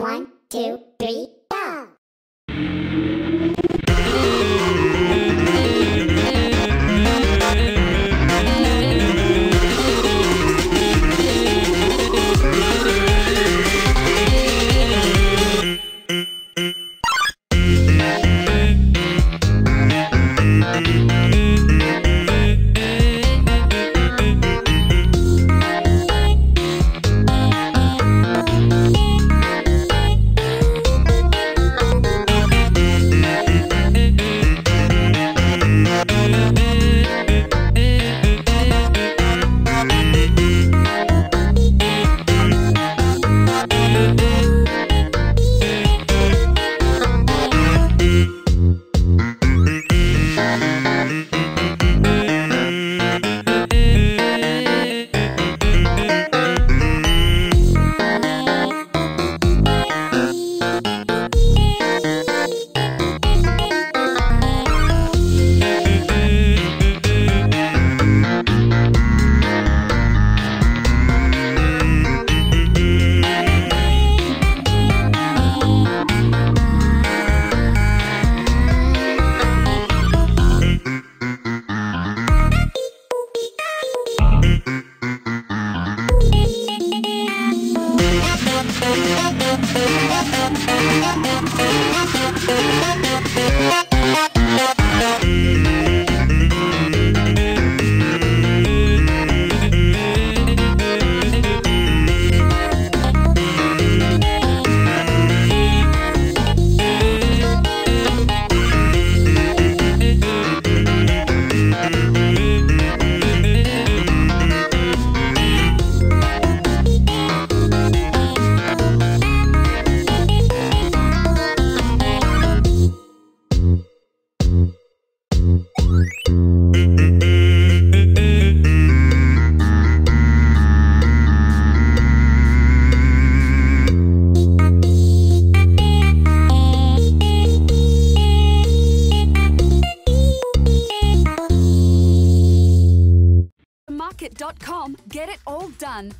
One, two, three, Thank you. Get it all done.